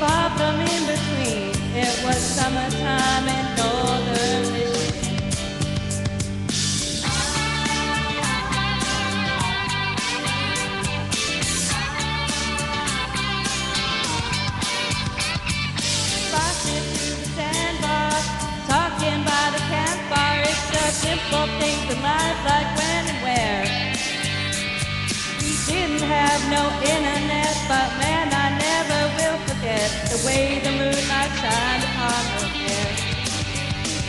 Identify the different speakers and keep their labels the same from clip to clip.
Speaker 1: far from in between. It was summertime in northern Michigan. Boxing to the sandbar, talking by the campfire. It's the simple things in life, like when and where. We didn't have no internet, but man, the way the moonlight shined upon her hair.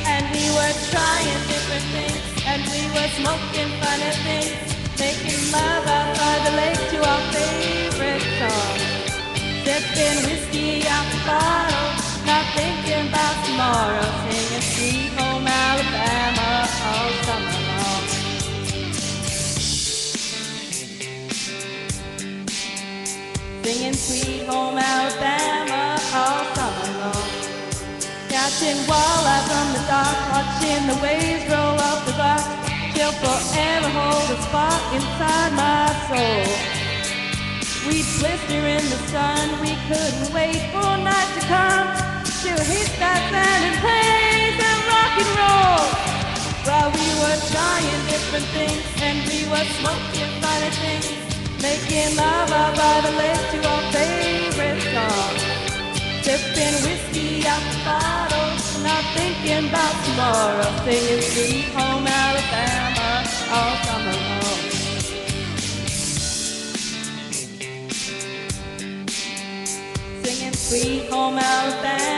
Speaker 1: And we were trying different things, and we were smoking funny things, making love out by the lake to our favorite song. Sipping whiskey out the bottle, not thinking about tomorrow, singing Sweet Home Alabama all summer long. Singing Sweet Home Alabama Catching walleye from the dock, watching the waves roll off the rock. She'll forever hold a spot inside my soul. We'd blister in the sun, we couldn't wait for night to come. She'll hit that sand and play some rock and roll. While we were trying different things and we were smoking funny things, making love out by the lake to our favorite song. Sipping whiskey out the bottle, not thinking about tomorrow, singing Sweet Home Alabama all summer long. Singing Sweet Home Alabama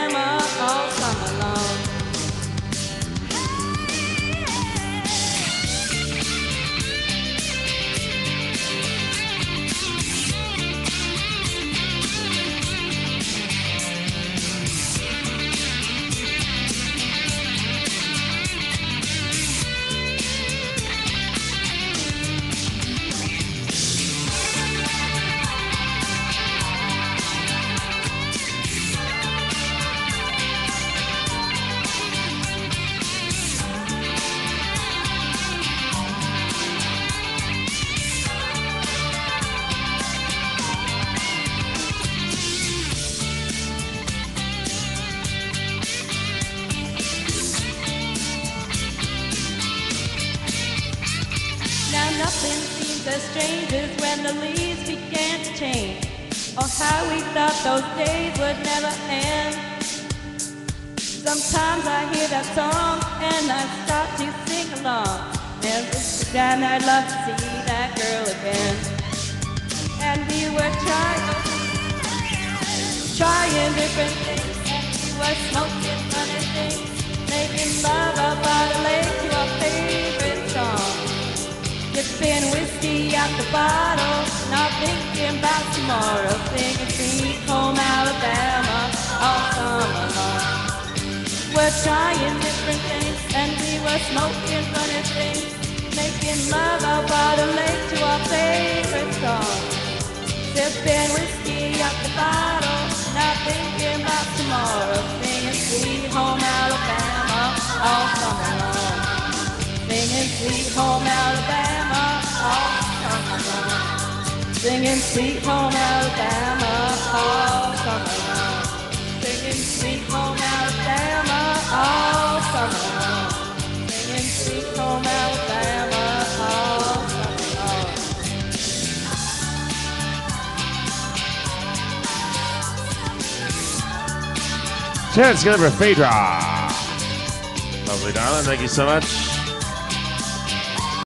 Speaker 1: nothing seems as strange as when the leaves began to change. Or how we thought those days would never end. Sometimes I hear that song and I start to sing along. Every time I'd love to see that girl again. And we were trying, trying different things. And we were smoking out the bottle, not thinking about tomorrow, singing Sweet Home Alabama all summer long. We're trying different things, and we were smoking funny things, making love out by the lake to our favorite song. Sipping whiskey out the bottle, not thinking about tomorrow, singing Sweet Home Alabama all summer long. Singing Sweet Home Alabama all summer long. Singing Sweet Home Alabama all summer long. Singing Sweet Home Alabama all summer long. Singing Sweet Home Alabama all summer long.
Speaker 2: Chance Gilbert Faidra. Lovely, darling. Thank you so much.